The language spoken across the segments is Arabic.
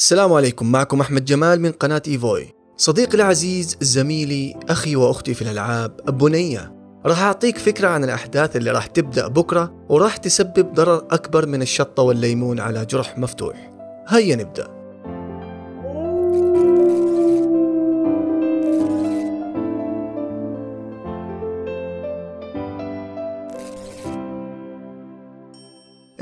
السلام عليكم معكم أحمد جمال من قناة إيفوي. صديقي العزيز زميلي أخي وأختي في الألعاب بنية. راح أعطيك فكرة عن الأحداث اللي راح تبدأ بكرة وراح تسبب ضرر أكبر من الشطة والليمون على جرح مفتوح. هيا نبدأ.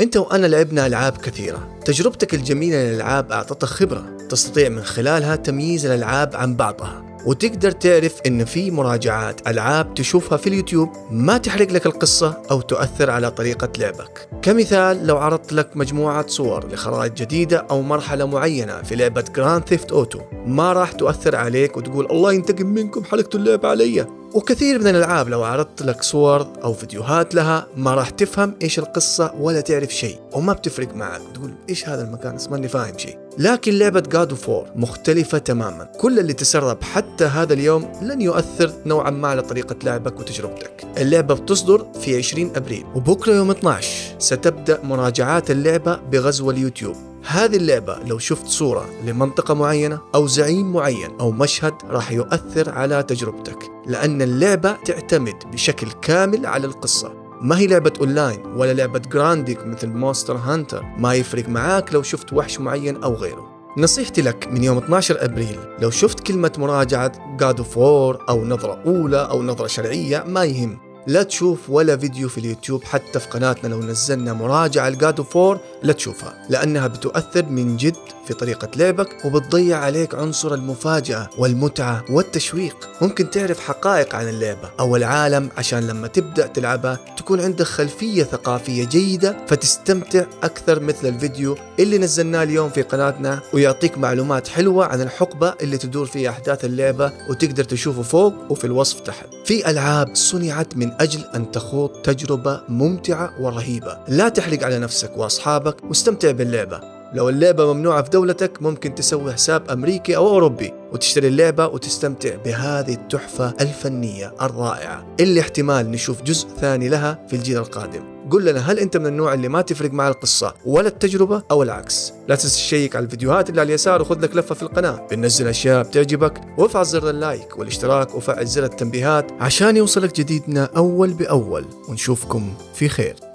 أنت وأنا لعبنا ألعاب كثيرة. تجربتك الجميلة للألعاب أعطتك خبرة. تستطيع من خلالها تمييز الألعاب عن بعضها. وتقدر تعرف إن في مراجعات ألعاب تشوفها في اليوتيوب ما تحرق لك القصة أو تؤثر على طريقة لعبك. كمثال لو عرضت لك مجموعة صور لخرائط جديدة أو مرحلة معينة في لعبة Grand Theft Auto ما راح تؤثر عليك وتقول الله ينتقم منكم حرقتوا اللعبه علي. وكثير من الألعاب لو عرضت لك صور أو فيديوهات لها ما راح تفهم إيش القصة ولا تعرف شيء وما بتفرق معك. تقول إيش هذا المكان؟ بس ماني فاهم شيء. لكن لعبة God of مختلفة تماما. كل اللي تسرب حتى هذا اليوم لن يؤثر نوعا ما على طريقة لعبك وتجربتك. اللعبة بتصدر في 20 أبريل وبكرة يوم 12 ستبدأ مراجعات اللعبة بغزو اليوتيوب. هذه اللعبة لو شفت صورة لمنطقة معينة أو زعيم معين أو مشهد راح يؤثر على تجربتك لأن اللعبة تعتمد بشكل كامل على القصة. ما هي لعبة أونلاين ولا لعبة grinding مثل Monster Hunter؟ ما يفرق معاك لو شفت وحش معين أو غيره. نصيحتي لك من يوم 12 أبريل لو شفت كلمة مراجعة God of War أو نظرة أولى أو نظرة شرعية ما يهم. لا تشوف ولا فيديو في اليوتيوب حتى في قناتنا. لو نزلنا مراجعة لجاد فور لا تشوفها لأنها بتؤثر من جد في طريقة لعبك وبتضيع عليك عنصر المفاجأة والمتعة والتشويق. ممكن تعرف حقائق عن اللعبة أو العالم عشان لما تبدأ تلعبها تكون عندك خلفية ثقافية جيدة فتستمتع أكثر مثل الفيديو اللي نزلناه اليوم في قناتنا ويعطيك معلومات حلوة عن الحقبة اللي تدور فيها أحداث اللعبة وتقدر تشوفه فوق وفي الوصف تحت. في ألعاب صنعت من أجل أن تخوض تجربة ممتعة ورهيبة. لا تحرق على نفسك وأصحابك واستمتع باللعبة. لو اللعبة ممنوعة في دولتك ممكن تسوي حساب أمريكي أو أوروبي. وتشتري اللعبة وتستمتع بهذه التحفة الفنية الرائعة. اللي احتمال نشوف جزء ثاني لها في الجيل القادم. قل لنا هل أنت من النوع اللي ما تفرق مع القصة ولا التجربة أو العكس؟ لا تنسى check على الفيديوهات اللي على اليسار وخذ لك لفة في القناة. بننزل أشياء بتعجبك وافعل زر ال like والاشتراك وفعل زر التنبيهات عشان يوصلك جديدنا أول بأول. ونشوفكم في خير.